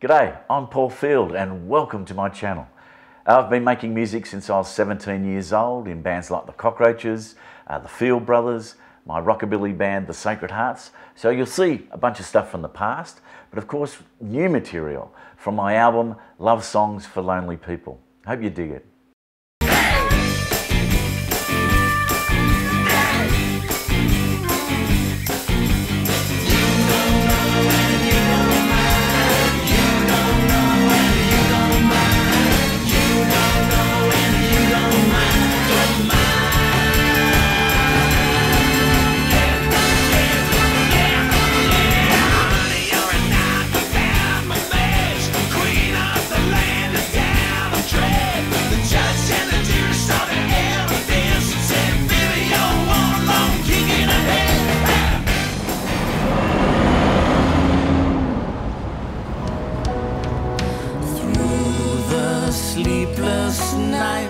G'day, I'm Paul Field and welcome to my channel. I've been making music since I was 17 years old in bands like the Cockroaches, uh, the Field Brothers, my rockabilly band, the Sacred Hearts. So you'll see a bunch of stuff from the past, but of course new material from my album Love Songs for Lonely People. Hope you dig it. sleepless night.